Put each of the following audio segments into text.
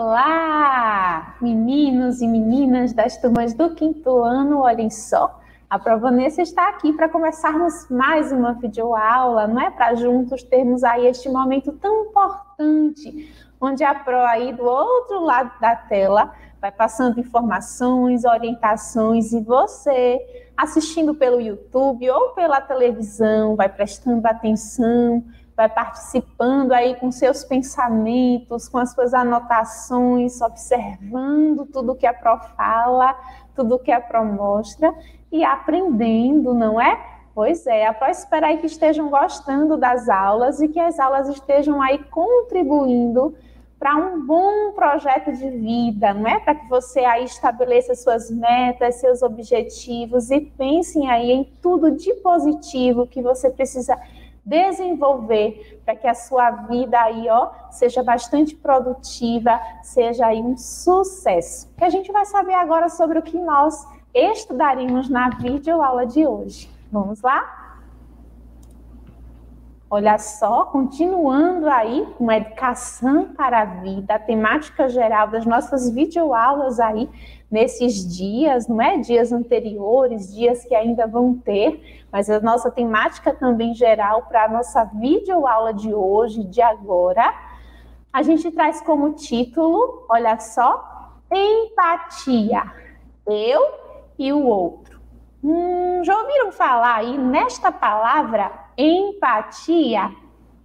Olá, meninos e meninas das turmas do quinto ano, olhem só. A Provanessa está aqui para começarmos mais uma videoaula, não é? Para juntos termos aí este momento tão importante, onde a Pro aí do outro lado da tela vai passando informações, orientações e você assistindo pelo YouTube ou pela televisão, vai prestando atenção, vai participando aí com seus pensamentos, com as suas anotações, observando tudo que a Pro fala, tudo que a Pro mostra e aprendendo, não é? Pois é, a Pro espera aí que estejam gostando das aulas e que as aulas estejam aí contribuindo para um bom projeto de vida, não é? Para que você aí estabeleça suas metas, seus objetivos e pensem aí em tudo de positivo que você precisa desenvolver para que a sua vida aí, ó, seja bastante produtiva, seja aí um sucesso. Que a gente vai saber agora sobre o que nós estudaremos na videoaula de hoje. Vamos lá? Olha só, continuando aí com a educação para a vida, a temática geral das nossas videoaulas aí nesses dias, não é? Dias anteriores, dias que ainda vão ter, mas a nossa temática também geral para a nossa videoaula de hoje, de agora, a gente traz como título, olha só, empatia. Eu e o outro. Hum, já ouviram falar aí nesta palavra empatia?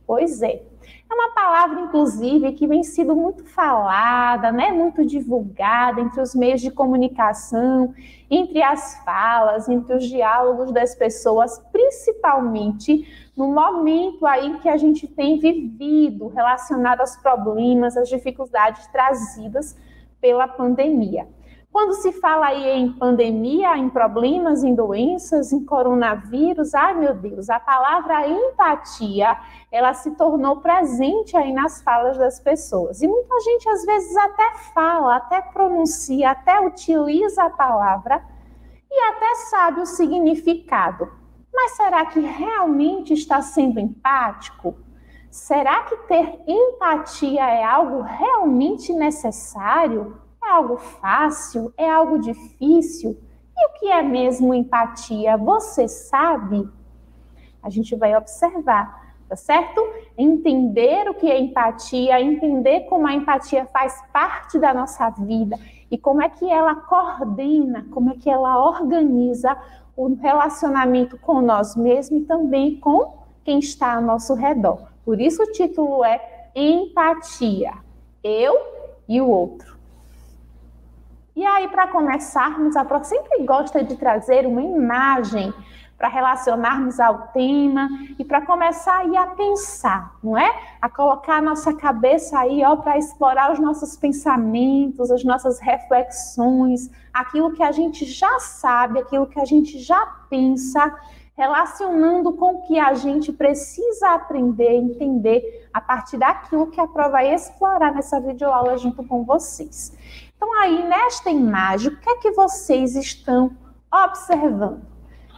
Pois é. É uma palavra, inclusive, que vem sido muito falada, né, muito divulgada entre os meios de comunicação, entre as falas, entre os diálogos das pessoas, principalmente no momento aí que a gente tem vivido relacionado aos problemas, às dificuldades trazidas pela pandemia. Quando se fala aí em pandemia, em problemas, em doenças, em coronavírus, ai meu Deus, a palavra empatia, ela se tornou presente aí nas falas das pessoas. E muita gente às vezes até fala, até pronuncia, até utiliza a palavra e até sabe o significado. Mas será que realmente está sendo empático? Será que ter empatia é algo realmente necessário? É algo fácil? É algo difícil? E o que é mesmo empatia? Você sabe? A gente vai observar, tá certo? Entender o que é empatia, entender como a empatia faz parte da nossa vida e como é que ela coordena, como é que ela organiza o relacionamento com nós mesmos e também com quem está ao nosso redor. Por isso o título é Empatia. Eu e o outro. E aí, para começarmos, a Pro sempre gosta de trazer uma imagem para relacionarmos ao tema e para começar aí a pensar, não é? A colocar a nossa cabeça aí, ó, para explorar os nossos pensamentos, as nossas reflexões, aquilo que a gente já sabe, aquilo que a gente já pensa, relacionando com o que a gente precisa aprender, entender a partir daquilo que a Pro vai explorar nessa videoaula junto com vocês. Então, aí nesta imagem, o que é que vocês estão observando?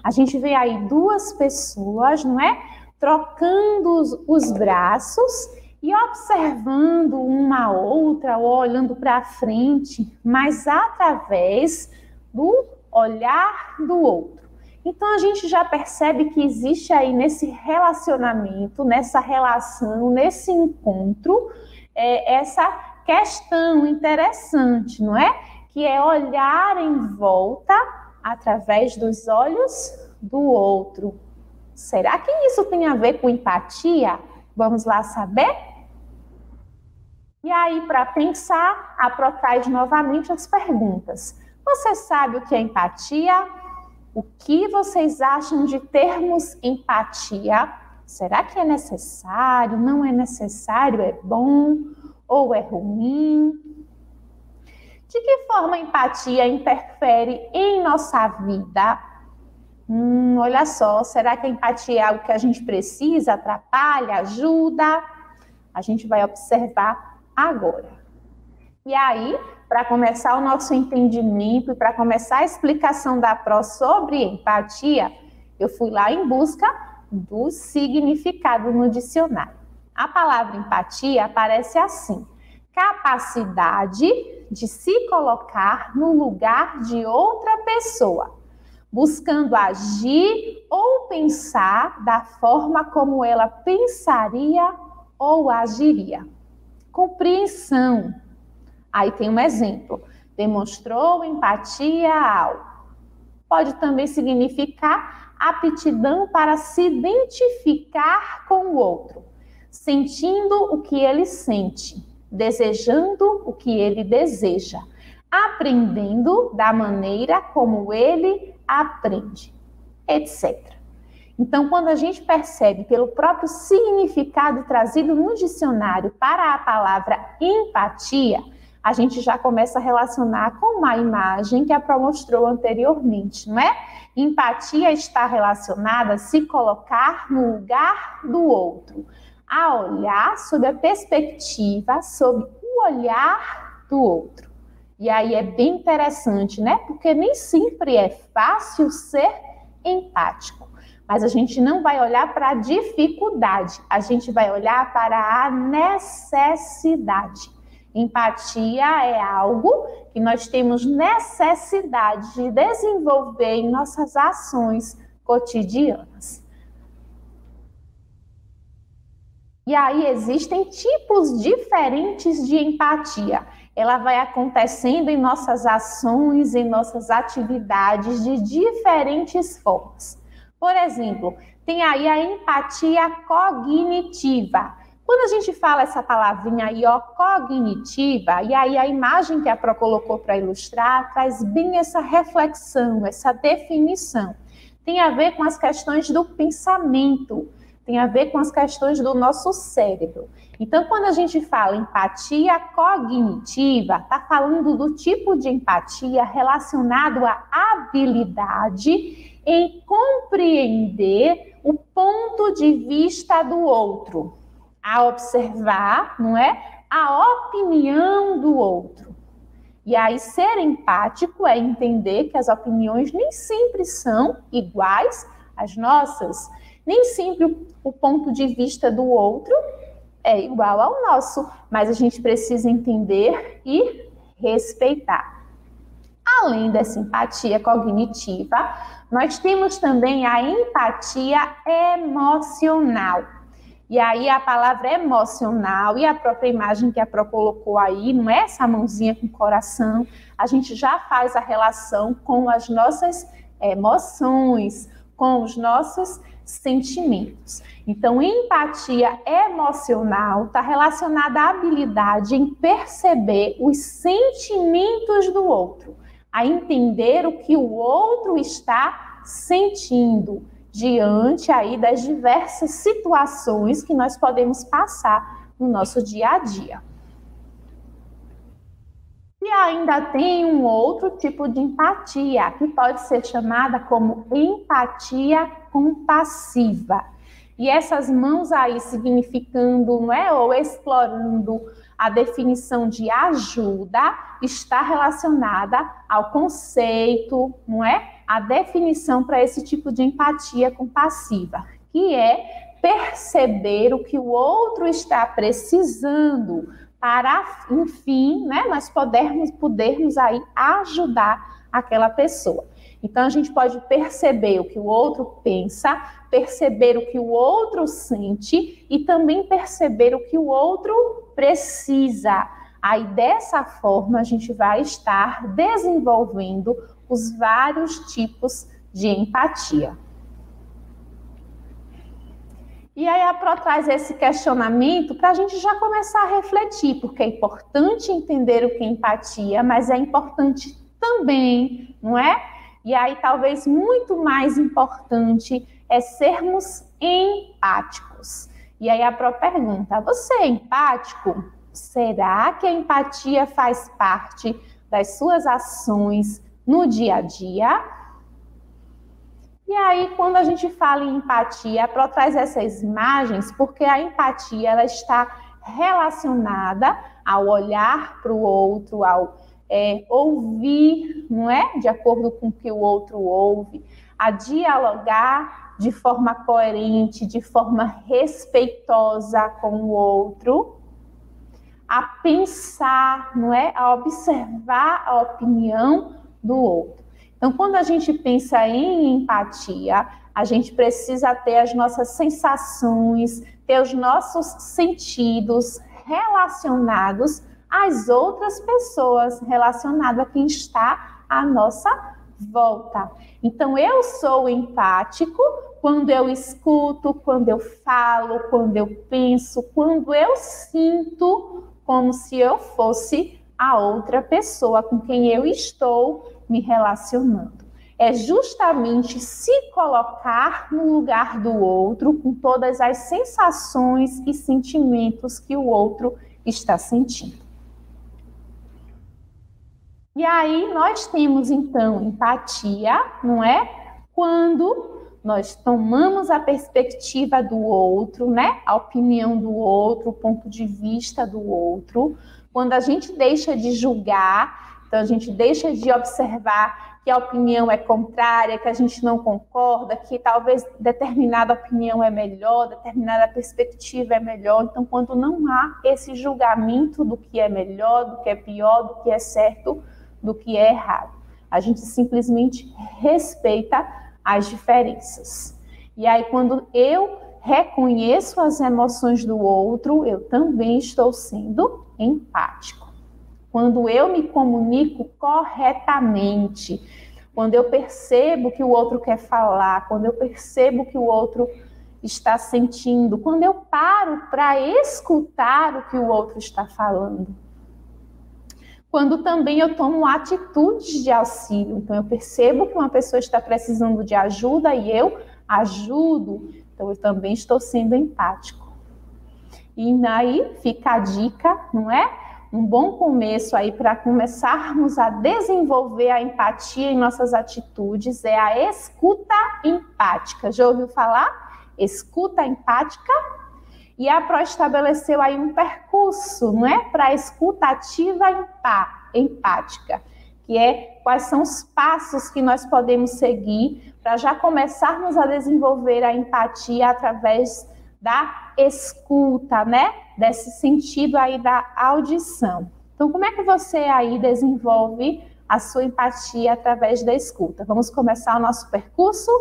A gente vê aí duas pessoas, não é? Trocando os, os braços e observando uma outra, ou olhando para frente, mas através do olhar do outro. Então a gente já percebe que existe aí nesse relacionamento, nessa relação, nesse encontro, é, essa questão interessante, não é? Que é olhar em volta através dos olhos do outro. Será que isso tem a ver com empatia? Vamos lá saber? E aí, para pensar, a Pro novamente as perguntas. Você sabe o que é empatia? O que vocês acham de termos empatia? Será que é necessário? Não é necessário? É bom? Ou é ruim? De que forma a empatia interfere em nossa vida? Hum, olha só, será que a empatia é algo que a gente precisa, atrapalha, ajuda? A gente vai observar agora. E aí, para começar o nosso entendimento e para começar a explicação da PRO sobre empatia, eu fui lá em busca do significado no dicionário. A palavra empatia aparece assim: capacidade de se colocar no lugar de outra pessoa, buscando agir ou pensar da forma como ela pensaria ou agiria. Compreensão. Aí tem um exemplo. Demonstrou empatia ao. Pode também significar aptidão para se identificar com o outro, sentindo o que ele sente desejando o que ele deseja, aprendendo da maneira como ele aprende, etc. Então, quando a gente percebe pelo próprio significado trazido no dicionário para a palavra empatia, a gente já começa a relacionar com uma imagem que a Pro mostrou anteriormente, não é? Empatia está relacionada a se colocar no lugar do outro a olhar sob a perspectiva, sob o olhar do outro. E aí é bem interessante, né? Porque nem sempre é fácil ser empático. Mas a gente não vai olhar para a dificuldade, a gente vai olhar para a necessidade. Empatia é algo que nós temos necessidade de desenvolver em nossas ações cotidianas. E aí existem tipos diferentes de empatia. Ela vai acontecendo em nossas ações, em nossas atividades de diferentes formas. Por exemplo, tem aí a empatia cognitiva. Quando a gente fala essa palavrinha aí, ó, cognitiva, e aí a imagem que a Pro colocou para ilustrar traz bem essa reflexão, essa definição. Tem a ver com as questões do pensamento tem a ver com as questões do nosso cérebro. Então, quando a gente fala empatia cognitiva, está falando do tipo de empatia relacionado à habilidade em compreender o ponto de vista do outro, a observar, não é? A opinião do outro. E aí, ser empático é entender que as opiniões nem sempre são iguais às nossas nem sempre o ponto de vista do outro é igual ao nosso, mas a gente precisa entender e respeitar. Além da simpatia cognitiva, nós temos também a empatia emocional. E aí a palavra emocional e a própria imagem que a Pro colocou aí, não é essa mãozinha com coração, a gente já faz a relação com as nossas emoções, com os nossos sentimentos. Então, empatia emocional está relacionada à habilidade em perceber os sentimentos do outro, a entender o que o outro está sentindo diante aí das diversas situações que nós podemos passar no nosso dia a dia. E ainda tem um outro tipo de empatia, que pode ser chamada como empatia compassiva. E essas mãos aí significando, não é, ou explorando a definição de ajuda, está relacionada ao conceito, não é? A definição para esse tipo de empatia compassiva, que é perceber o que o outro está precisando para, enfim, né, nós podermos, podermos aí ajudar aquela pessoa. Então a gente pode perceber o que o outro pensa, perceber o que o outro sente e também perceber o que o outro precisa. Aí dessa forma a gente vai estar desenvolvendo os vários tipos de empatia. E aí a Pro traz esse questionamento para a gente já começar a refletir, porque é importante entender o que é empatia, mas é importante também, não é? E aí talvez muito mais importante é sermos empáticos. E aí a Pro pergunta: você é empático? Será que a empatia faz parte das suas ações no dia a dia? E aí, quando a gente fala em empatia, a Pro essas imagens porque a empatia ela está relacionada ao olhar para o outro, ao é, ouvir, não é? De acordo com o que o outro ouve, a dialogar de forma coerente, de forma respeitosa com o outro, a pensar, não é? A observar a opinião do outro. Então, quando a gente pensa em empatia, a gente precisa ter as nossas sensações, ter os nossos sentidos relacionados às outras pessoas, relacionado a quem está à nossa volta. Então, eu sou empático quando eu escuto, quando eu falo, quando eu penso, quando eu sinto como se eu fosse a outra pessoa com quem eu estou me relacionando. É justamente se colocar no lugar do outro com todas as sensações e sentimentos que o outro está sentindo. E aí nós temos então empatia, não é? Quando nós tomamos a perspectiva do outro, né? A opinião do outro, o ponto de vista do outro, quando a gente deixa de julgar, então a gente deixa de observar que a opinião é contrária, que a gente não concorda, que talvez determinada opinião é melhor, determinada perspectiva é melhor. Então, quando não há esse julgamento do que é melhor, do que é pior, do que é certo, do que é errado. A gente simplesmente respeita as diferenças. E aí, quando eu reconheço as emoções do outro, eu também estou sendo empático. Quando eu me comunico corretamente, quando eu percebo que o outro quer falar, quando eu percebo que o outro está sentindo, quando eu paro para escutar o que o outro está falando quando também eu tomo atitudes de auxílio. Então, eu percebo que uma pessoa está precisando de ajuda e eu ajudo. Então, eu também estou sendo empático. E aí fica a dica, não é? Um bom começo aí para começarmos a desenvolver a empatia em nossas atitudes é a escuta empática. Já ouviu falar? Escuta empática? E a PRO estabeleceu aí um percurso, não é? Para escutativa empática, que é quais são os passos que nós podemos seguir para já começarmos a desenvolver a empatia através da escuta, né? Desse sentido aí da audição. Então, como é que você aí desenvolve a sua empatia através da escuta? Vamos começar o nosso percurso?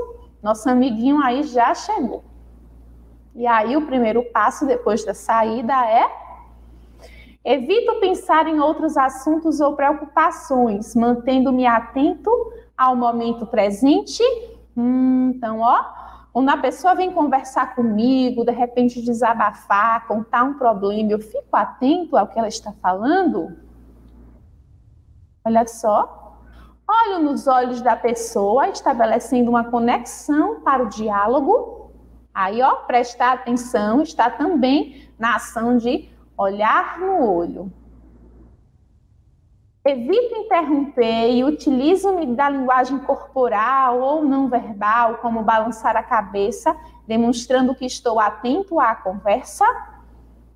Nosso amiguinho aí já chegou. E aí o primeiro passo depois da saída é evito pensar em outros assuntos ou preocupações, mantendo-me atento ao momento presente. Hum, então, ó, quando a pessoa vem conversar comigo, de repente desabafar, contar um problema, eu fico atento ao que ela está falando. Olha só, olho nos olhos da pessoa, estabelecendo uma conexão para o diálogo. Aí, ó, prestar atenção está também na ação de olhar no olho. Evito interromper e utilizo-me da linguagem corporal ou não verbal, como balançar a cabeça, demonstrando que estou atento à conversa.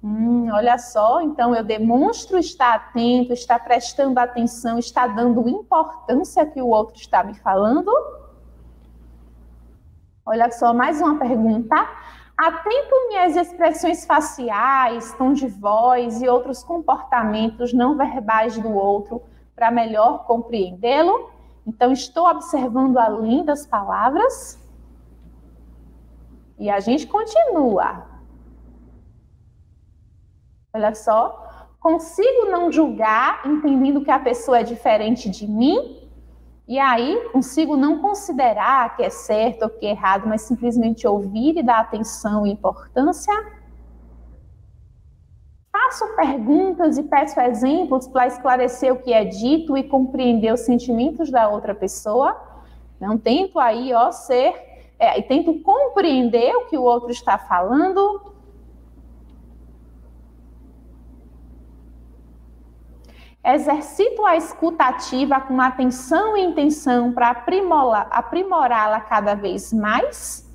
Hum, olha só, então eu demonstro estar atento, estar prestando atenção, estar dando importância que o outro está me falando. Olha só, mais uma pergunta. Atento-me às expressões faciais, tom de voz e outros comportamentos não verbais do outro para melhor compreendê-lo. Então, estou observando além das palavras. E a gente continua. Olha só. Consigo não julgar, entendendo que a pessoa é diferente de mim e aí consigo não considerar que é certo ou que é errado, mas simplesmente ouvir e dar atenção e importância. Faço perguntas e peço exemplos para esclarecer o que é dito e compreender os sentimentos da outra pessoa. Não tento aí, ó, ser, é, tento compreender o que o outro está falando, Exercito a escutativa com atenção e intenção para aprimorá-la cada vez mais.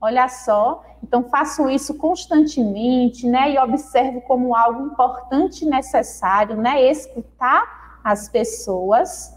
Olha só, então faço isso constantemente, né? E observo como algo importante e necessário, né? Escutar as pessoas.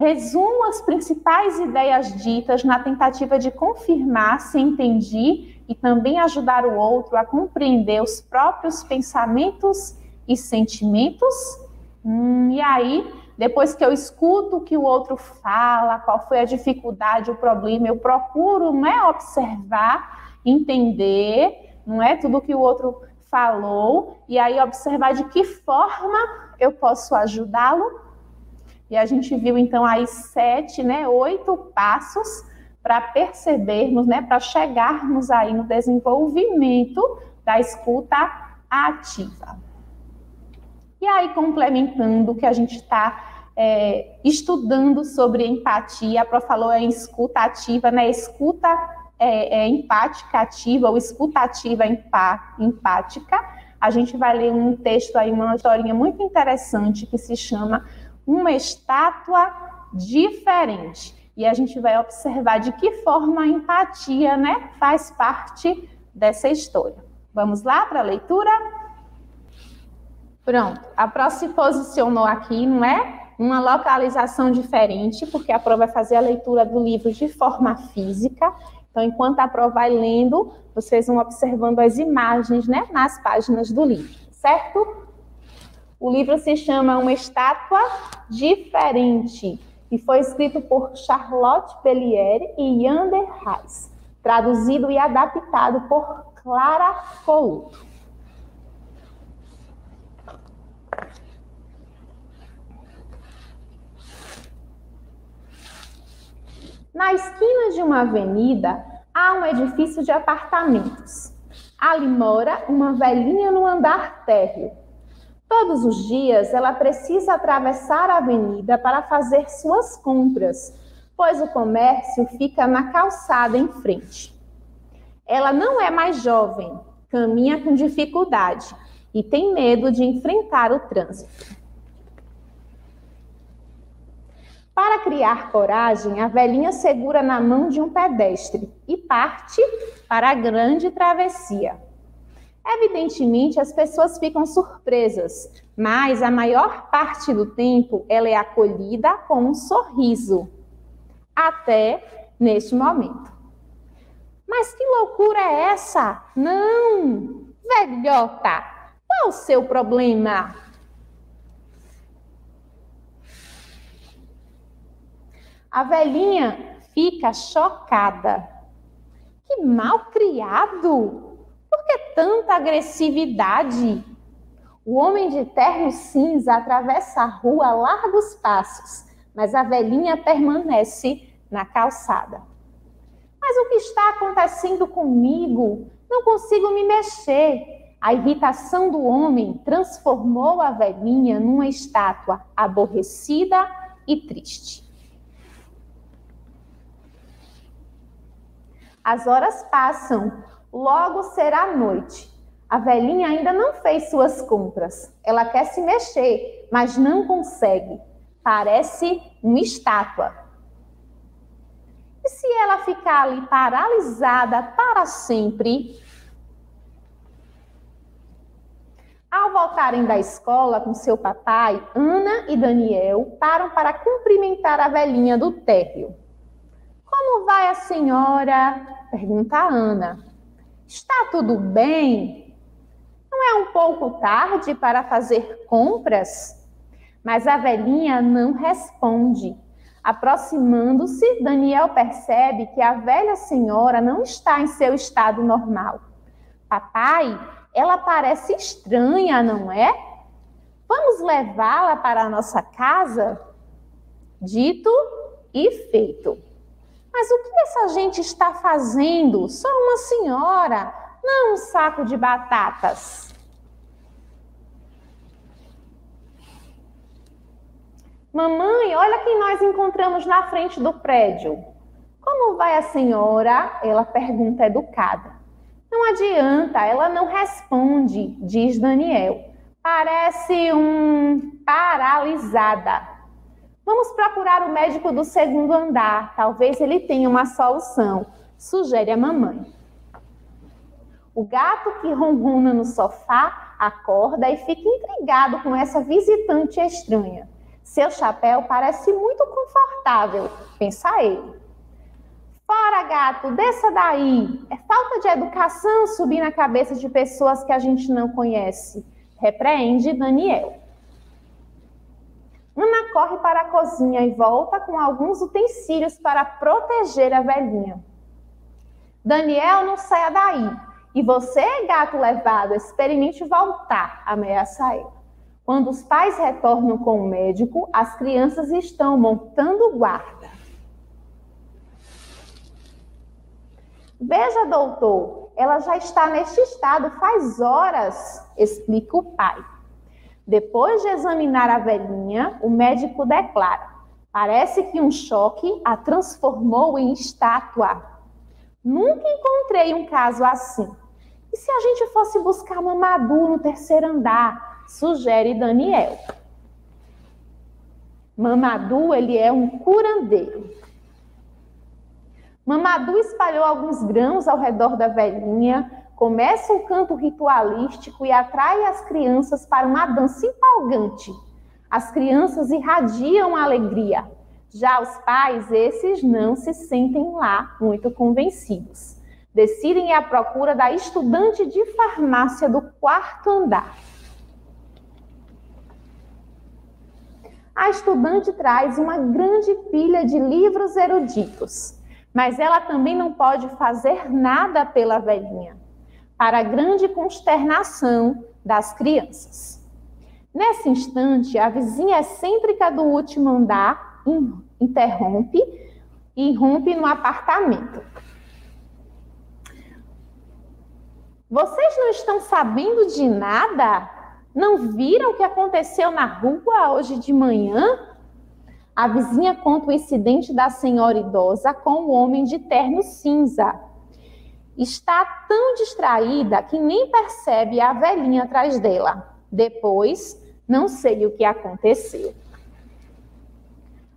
Resumo as principais ideias ditas na tentativa de confirmar se entendi e também ajudar o outro a compreender os próprios pensamentos e sentimentos. Hum, e aí, depois que eu escuto o que o outro fala, qual foi a dificuldade, o problema, eu procuro né, observar, entender, não é tudo que o outro falou, e aí observar de que forma eu posso ajudá-lo. E a gente viu então aí sete, né, oito passos para percebermos, né, para chegarmos aí no desenvolvimento da escuta ativa. E aí, complementando o que a gente está é, estudando sobre empatia, a Pro falou em escuta ativa, né? Escuta é, é, empática ativa ou escuta ativa empá, empática. A gente vai ler um texto aí, uma historinha muito interessante que se chama Uma Estátua Diferente. E a gente vai observar de que forma a empatia né, faz parte dessa história. Vamos lá para a leitura? Pronto, a Pro se posicionou aqui, não é? Uma localização diferente, porque a Pro vai fazer a leitura do livro de forma física. Então, enquanto a Pro vai lendo, vocês vão observando as imagens, né, nas páginas do livro, certo? O livro se chama Uma Estátua Diferente e foi escrito por Charlotte Belliere e Yander Reis, traduzido e adaptado por Clara Couto. Na esquina de uma avenida há um edifício de apartamentos. Ali mora uma velhinha no andar térreo. Todos os dias ela precisa atravessar a avenida para fazer suas compras, pois o comércio fica na calçada em frente. Ela não é mais jovem, caminha com dificuldade e tem medo de enfrentar o trânsito. Para criar coragem, a velhinha segura na mão de um pedestre e parte para a grande travessia. Evidentemente, as pessoas ficam surpresas, mas a maior parte do tempo ela é acolhida com um sorriso. Até neste momento. Mas que loucura é essa? Não! Velhota, qual o seu problema? A velhinha fica chocada. Que mal criado! Por que tanta agressividade? O homem de terno cinza atravessa a rua a largos passos, mas a velhinha permanece na calçada. Mas o que está acontecendo comigo? Não consigo me mexer. A irritação do homem transformou a velhinha numa estátua aborrecida e triste. As horas passam, logo será noite. A velhinha ainda não fez suas compras. Ela quer se mexer, mas não consegue. Parece uma estátua. E se ela ficar ali paralisada para sempre? Ao voltarem da escola com seu papai, Ana e Daniel param para cumprimentar a velhinha do térreo. Como vai a senhora? Pergunta a Ana. Está tudo bem? Não é um pouco tarde para fazer compras? Mas a velhinha não responde. Aproximando-se, Daniel percebe que a velha senhora não está em seu estado normal. Papai, ela parece estranha, não é? Vamos levá-la para a nossa casa? Dito e feito. Mas o que essa gente está fazendo? Só uma senhora, não um saco de batatas. Mamãe, olha quem nós encontramos na frente do prédio. Como vai a senhora? Ela pergunta educada. Não adianta, ela não responde, diz Daniel. Parece um paralisada. Vamos procurar o médico do segundo andar, talvez ele tenha uma solução, sugere a mamãe. O gato que ronrona no sofá acorda e fica intrigado com essa visitante estranha. Seu chapéu parece muito confortável, pensa ele. Fora, gato, desça daí. É falta de educação subir na cabeça de pessoas que a gente não conhece. Repreende Daniel. Corre para a cozinha e volta com alguns utensílios para proteger a velhinha. Daniel, não saia daí. E você, gato levado, experimente voltar, ameaça ela. Quando os pais retornam com o médico, as crianças estão montando guarda. Veja, doutor, ela já está neste estado faz horas, explica o pai. Depois de examinar a velhinha, o médico declara: parece que um choque a transformou em estátua. Nunca encontrei um caso assim. E se a gente fosse buscar Mamadu no terceiro andar? Sugere Daniel. Mamadu, ele é um curandeiro. Mamadu espalhou alguns grãos ao redor da velhinha, começa um canto ritualístico e atrai as crianças para uma dança empolgante. As crianças irradiam alegria. Já os pais, esses não se sentem lá muito convencidos. Decidem ir à procura da estudante de farmácia do quarto andar. A estudante traz uma grande pilha de livros eruditos mas ela também não pode fazer nada pela velhinha, para a grande consternação das crianças. Nesse instante, a vizinha excêntrica do último andar interrompe e irrompe no apartamento. Vocês não estão sabendo de nada? Não viram o que aconteceu na rua hoje de manhã? A vizinha conta o incidente da senhora idosa com o homem de terno cinza. Está tão distraída que nem percebe a velhinha atrás dela. Depois, não sei o que aconteceu.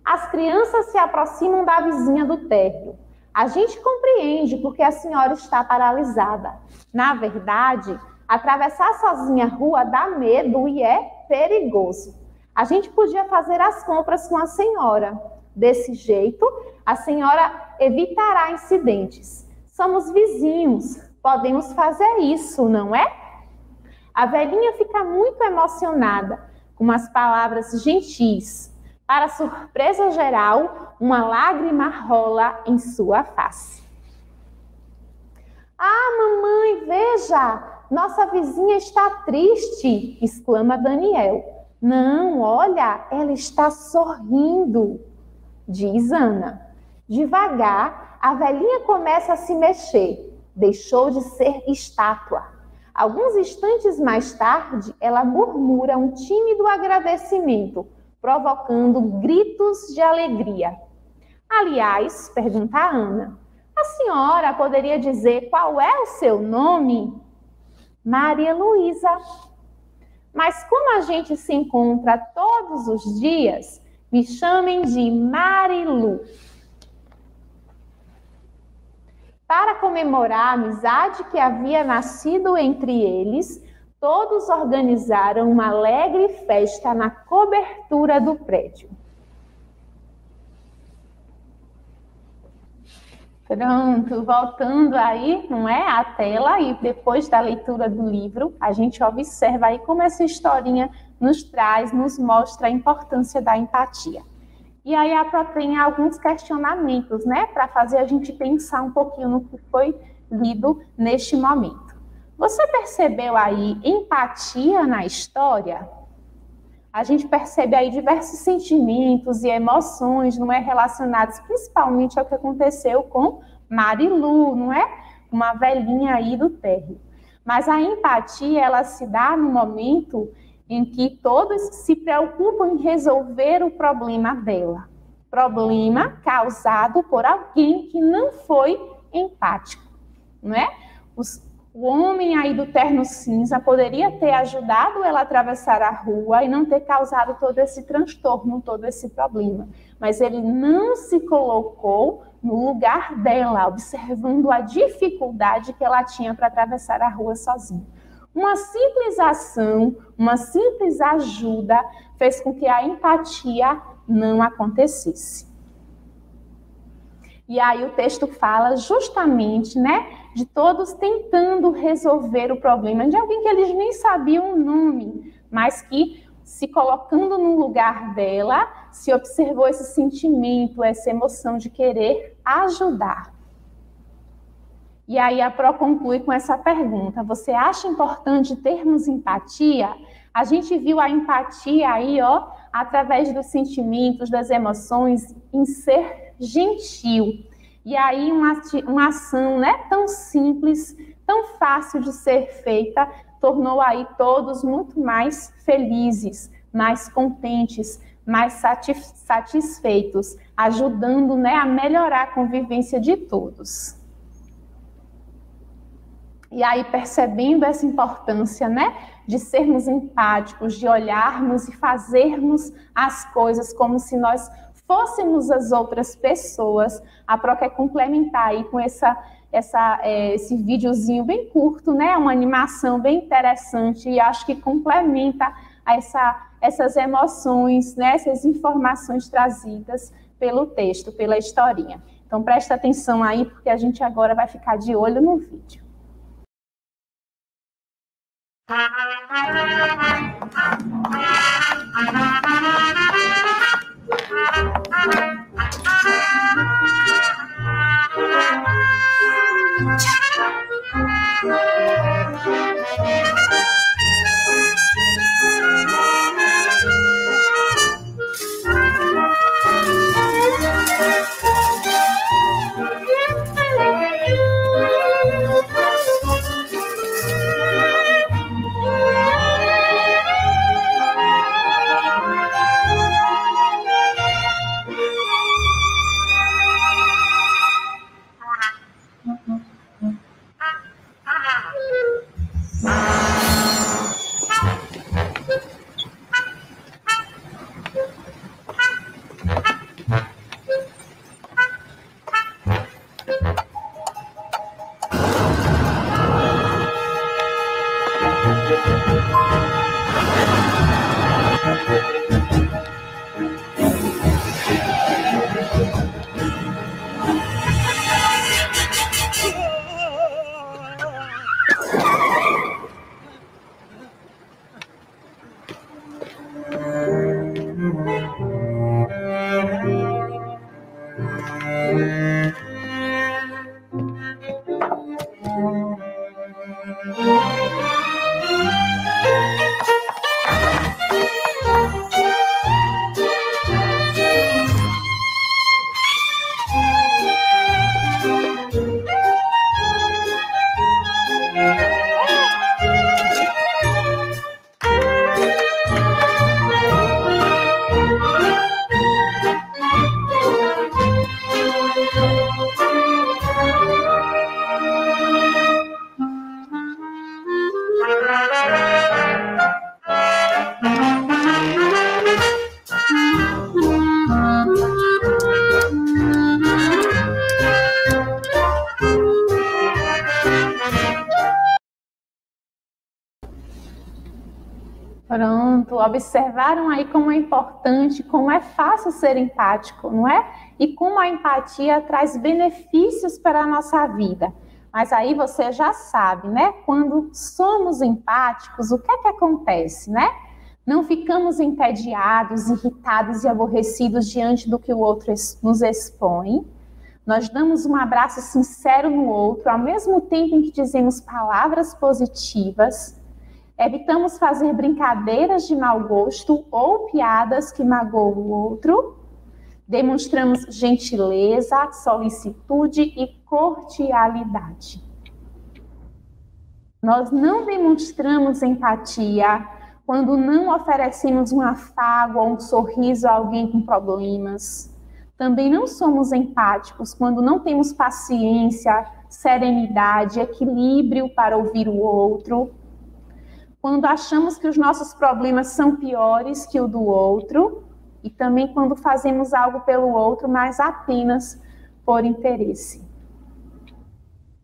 As crianças se aproximam da vizinha do térreo. A gente compreende porque a senhora está paralisada. Na verdade, atravessar sozinha a rua dá medo e é perigoso. A gente podia fazer as compras com a senhora. Desse jeito, a senhora evitará incidentes. Somos vizinhos, podemos fazer isso, não é? A velhinha fica muito emocionada com as palavras gentis. Para surpresa geral, uma lágrima rola em sua face. Ah, mamãe, veja! Nossa vizinha está triste! exclama Daniel. Não, olha, ela está sorrindo, diz Ana. Devagar, a velhinha começa a se mexer. Deixou de ser estátua. Alguns instantes mais tarde, ela murmura um tímido agradecimento, provocando gritos de alegria. Aliás, pergunta a Ana, a senhora poderia dizer qual é o seu nome? Maria Luísa, mas como a gente se encontra todos os dias, me chamem de Marilu. Para comemorar a amizade que havia nascido entre eles, todos organizaram uma alegre festa na cobertura do prédio. Pronto, voltando aí, não é, a tela e depois da leitura do livro, a gente observa aí como essa historinha nos traz, nos mostra a importância da empatia. E aí a Pro tem alguns questionamentos, né, para fazer a gente pensar um pouquinho no que foi lido neste momento. Você percebeu aí empatia na história? a gente percebe aí diversos sentimentos e emoções, não é, relacionados principalmente ao que aconteceu com Marilu, não é? Uma velhinha aí do térreo. Mas a empatia, ela se dá no momento em que todos se preocupam em resolver o problema dela. Problema causado por alguém que não foi empático, não é? Os, o homem aí do terno cinza poderia ter ajudado ela a atravessar a rua e não ter causado todo esse transtorno, todo esse problema. Mas ele não se colocou no lugar dela, observando a dificuldade que ela tinha para atravessar a rua sozinha. Uma simples ação, uma simples ajuda fez com que a empatia não acontecesse. E aí o texto fala justamente, né, de todos tentando resolver o problema de alguém que eles nem sabiam o nome, mas que se colocando no lugar dela, se observou esse sentimento, essa emoção de querer ajudar. E aí a Pro conclui com essa pergunta: você acha importante termos empatia? A gente viu a empatia aí, ó, através dos sentimentos, das emoções, em ser gentil. E aí uma, uma ação, né, tão simples, tão fácil de ser feita, tornou aí todos muito mais felizes, mais contentes, mais satisfeitos, ajudando, né, a melhorar a convivência de todos. E aí, percebendo essa importância, né, de sermos empáticos, de olharmos e fazermos as coisas como se nós fôssemos as outras pessoas, a Pro quer complementar aí com essa, essa, é, esse videozinho bem curto, né, uma animação bem interessante e acho que complementa essa, essas emoções, né, essas informações trazidas pelo texto, pela historinha. Então presta atenção aí, porque a gente agora vai ficar de olho no vídeo. Pronto, observaram aí como é importante, como é fácil ser empático, não é? E como a empatia traz benefícios para a nossa vida. Mas aí você já sabe, né? Quando somos empáticos, o que é que acontece, né? Não ficamos entediados, irritados e aborrecidos diante do que o outro nos expõe. Nós damos um abraço sincero no outro, ao mesmo tempo em que dizemos palavras positivas Evitamos fazer brincadeiras de mau gosto ou piadas que magoam o outro. Demonstramos gentileza, solicitude e cordialidade. Nós não demonstramos empatia quando não oferecemos um afago ou um sorriso a alguém com problemas. Também não somos empáticos quando não temos paciência, serenidade, equilíbrio para ouvir o outro quando achamos que os nossos problemas são piores que o do outro e também quando fazemos algo pelo outro, mas apenas por interesse.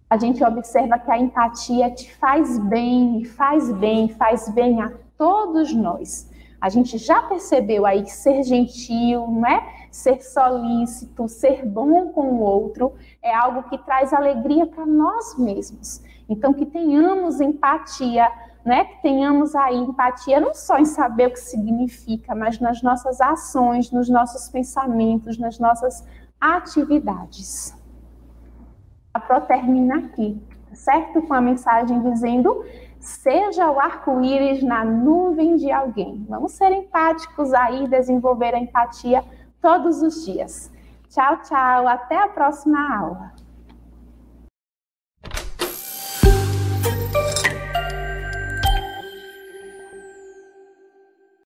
a gente observa que a empatia te faz bem, faz bem, faz bem a todos nós. A gente já percebeu aí que ser gentil, não é? Ser solícito, ser bom com o outro é algo que traz alegria para nós mesmos. Então que tenhamos empatia, né? Que tenhamos aí empatia não só em saber o que significa, mas nas nossas ações, nos nossos pensamentos, nas nossas atividades. A Pro termina aqui, certo? Com a mensagem dizendo: seja o arco-íris na nuvem de alguém. Vamos ser empáticos aí, desenvolver a empatia todos os dias. Tchau, tchau. Até a próxima aula.